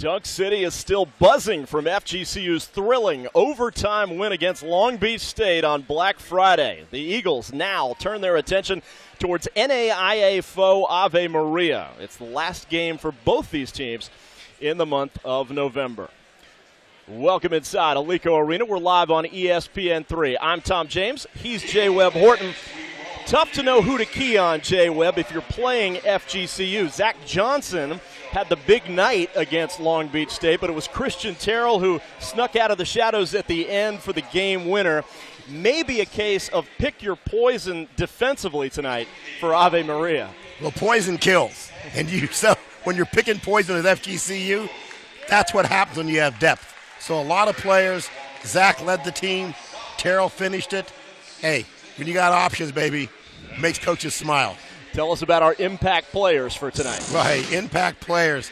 Dunk City is still buzzing from FGCU's thrilling overtime win against Long Beach State on Black Friday. The Eagles now turn their attention towards NAIA foe Ave Maria. It's the last game for both these teams in the month of November. Welcome inside Alico Arena. We're live on ESPN3. I'm Tom James. He's J. Webb Horton. Tough to know who to key on, J. Webb, if you're playing FGCU. Zach Johnson had the big night against Long Beach State, but it was Christian Terrell who snuck out of the shadows at the end for the game winner. Maybe a case of pick your poison defensively tonight for Ave Maria. Well, poison kills, and you so when you're picking poison at FGCU, that's what happens when you have depth. So a lot of players. Zach led the team. Terrell finished it. Hey, when you got options, baby, makes coaches smile. Tell us about our impact players for tonight. Right, impact players.